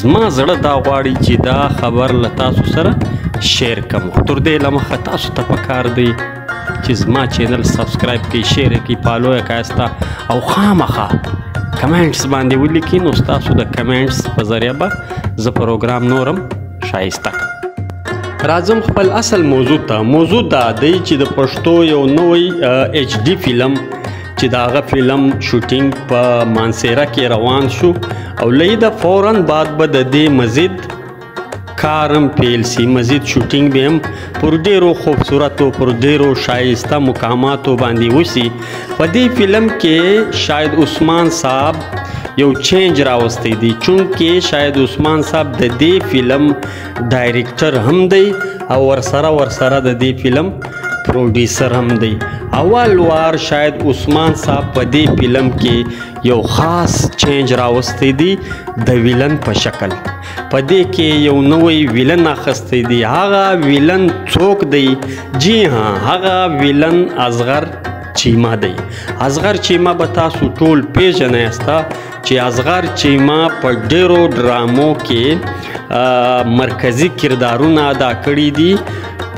زما زړه دا غواړي چې دا خبر له تاسو سره شیر کم خو تر دې لمخه تاسو ته پکار دی چې زما چینل سبسکرایب کړئ شیر کړئ پالو یې کایسته او خامخا کمنټس باندې ولیکئ نو ستاسو د کمنټس په ذریعه به زه پروګرام نورم شایسته کړم راځم خپل اصل موضوع ته موضوع دا دی چې د پښتو یو نوی ایچ ډي فلم چې دا غ فلم شوټینګ په مانسیرا کې روان شو او لې دا فورا بعد به د دې مزید کارم پیل سی مزید شوټینګ به هم پر ډیرو خوبصورت او پر ډیرو شایسته مقاماتو باندې وسی په دې فلم کې شاید عثمان صاحب یو چینج راوستی دی چونکه شاید عثمان صاحب د دې فلم ډایریکټر هم دی او ورسره ورسره د دې فلم پروډیوسر هم دی اول وار شاید عثمان صاحب په دې فلم کې یو خاص چینج راوستی دی د ویلن په شکل په دې کې یو نوې ویلن اخستی دی هغه ویلن څوک دی جی ها هغه ویلن اصغر چیما دی اصغر چیما به تاسو ټول پیژنئ استا چې اصغر چیما په ډیرو ډرامو کې مرکزی کردارونه ادا کړی دي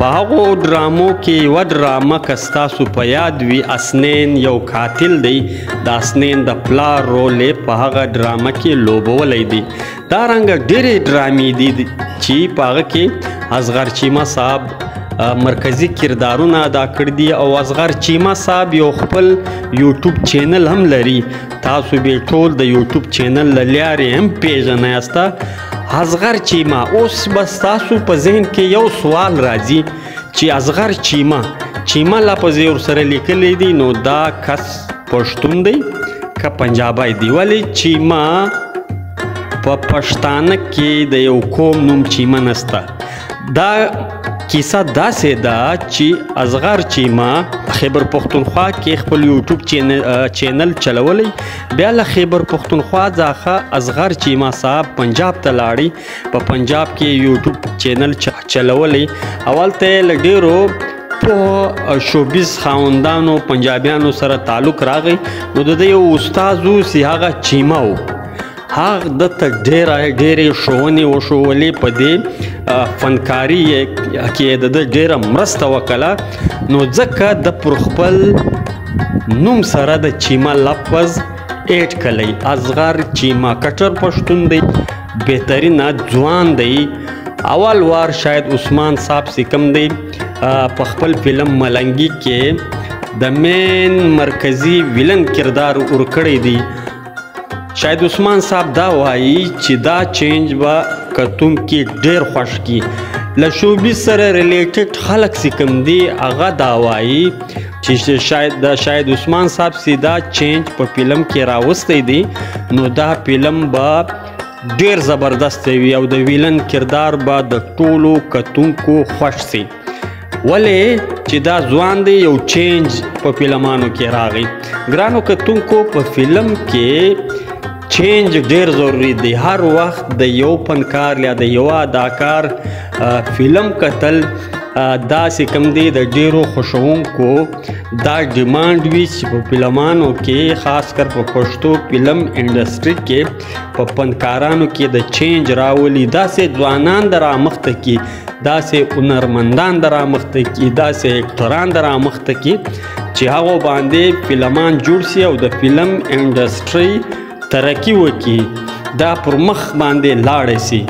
په هغو ډرامو کې یو ډرامه که ستاسو په یاد وي اسنین یو قاتل دی د اسنین د پلار رول په هغه ډرامه کې لوبولی دی دا رنګ ډېرې ډرامې دي چې په هغه کې اصغر چیمه صاحب مرکزی کردارونه ادا کړ دي او اصغر چیمه صاحب یو خپل یوټیوب چینل هم لري تاسو به ټول د یوټیوب چینل لارې هم پیژنئ استا اصغر چیمه اوس بس تاسو په ذهن کې یو سوال راځي چې اصغر چیمه چیمه لفظ یې ورسره لیکلی دی نو دا کس پښتون دی که پنجابی دی ولی چیمه په پښتانه کې د یو قوم نوم چیمه نسته دا کیسه داسې ده دا چې اصغر چیما خیبر پښتونخوا کې خپل یوټیوب چینل چلولی بیا له خیبر پښتونخوا ځخه اصغر چیما صاحب پنجاب ته لاړی په پنجاب کې یوټیوب چینل چلولې اولته لډیرو په شوبیز خاوندانو پنجابیانو سره تعلق راغی نو د یو استاد سی هغه چیما و هغه د ته ډیره ډیره شوونی او شوولې په دې فنکاری کې د ډیره مرسته وکړه نو ځکه د پر خپل نوم سره د چیما لفظ اډ کړي اصغر چیما کټر پښتون دی بهترینه ځوان دی اول وار شاید عثمان صاحب سکم دی په خپل فلم ملنګي کې د مین مرکزی ویلن کردار ورکړی دی شاید عثمان صاحب دا وایي چې دا چینج به کتون کې ډیر خوش کی له شوبي سره ریلیټډ خلک سکم دی هغه دا وایي چې شاید دا شاید عثمان صاحب سیدا چینج په فلم کې راوستي دي نو دا فلم با ډیر زبردست وي او د ویلن کردار با د ټولو کتونکو خوښ سي ولې چې دا ځوان دی یو چینج په فلمانو کې راغی ګرانو کتونکو په فلم کې چینج ډیر ضروری دی هر وخت د یو فنکار یا د یو اداکار فلم کتل دا سې کم دی د ډیرو خوشونکو دا ډیماند وی چې په فلمانو کې خاص کر په پښتو فلم انډستری کې په فنکارانو کې د چینج راولي دا سې ځوانان در مخته کې دا سې هنرمندان در مخته کې دا سې اکټران در مخته کې چې هغه باندې فلمان جوړ سي او د فلم انډستری ترقی وکي دا پر مخ باندې لاړې سي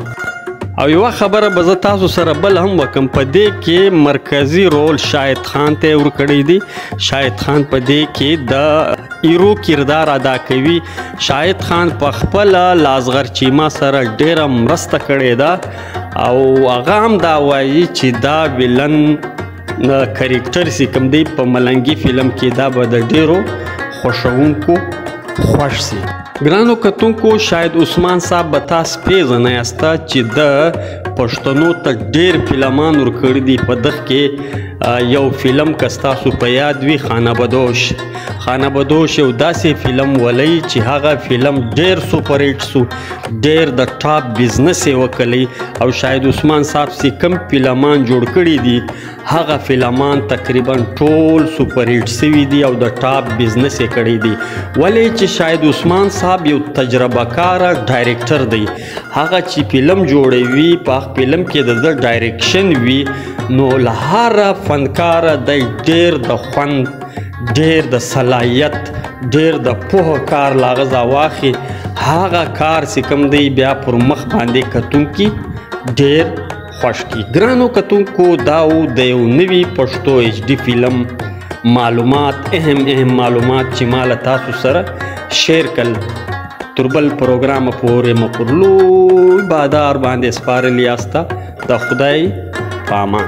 او یو خبره به زه تاسو سره بل هم وکم په دې کې مرکزی رول شاهد خان ته ور کړی دی شاهد خان په دې کې د ایرو کردار ادا کوي شاهد خان په خپل لازغر چیما سره ډیره مرسته کړې ده او هغه هم دا وایي چې دا ویلن نه کریکټر سي کم دی په ملنګي فلم کې دا به د ډیرو خوشونکو خوش سي ګرانو کتونکو شاید عثمان صاحب به تاسو پیژنئ استا چې د پښتنو ته ډیر فلمان ور کړی دی په دغه کې یو فلم کستا سو په یاد وی خانه بدوش خانه بدوش یو داسې فلم ولې چې هغه فلم ډیر سپر هټ سو ډیر د ټاپ بزنس یې وکلی او شاید عثمان صاحب چې کم فلمان جوړ کړي دي هغه فلمان تقریبا ټول سپر هیټ سوي دي او د ټاپ بزنس یې کړی دی ولې چې شاید عثمان صاحب یو تجربه کار ډایریکټر دی هغه چې فلم جوړوي په فلم کې د د ډایریکشن وي نو له هر فنکار د ډیر د خوند ډیر د صلاحیت ډیر د پوه کار لاغزا واخی هغه کار چې کوم دی بیا پر مخ باندې کتون کی ډیر خوش کی ګرانو کتون کو داو د یو نوی پښتو ایچ ډی فلم معلومات اهم اهم معلومات چې مال تاسو سره شیر کړل تربل پروګرام پورې مقرلو بادار باندې سپارلی یاستا د خدای پامان